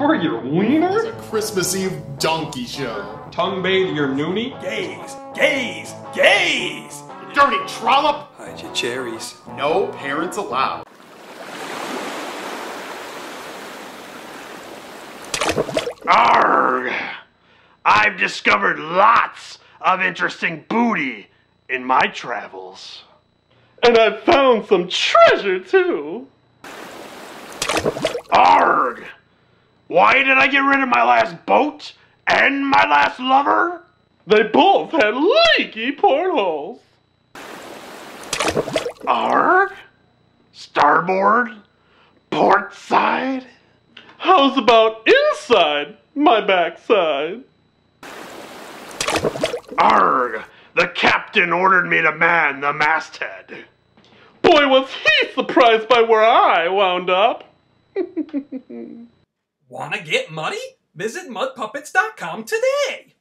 For your wiener? It's a Christmas Eve donkey show. Tongue bathe your noonie? Gaze, gaze, gaze! Dirty trollop! Hide your cherries. No parents allowed. Arg! I've discovered lots of interesting booty in my travels. And I've found some treasure too. Arg! Why did I get rid of my last boat and my last lover? They both had leaky portholes. Arg? Starboard? Port side? How's about inside my backside? Arg! The captain ordered me to man the masthead. Boy, was he surprised by where I wound up. Wanna get muddy? Visit mudpuppets.com today!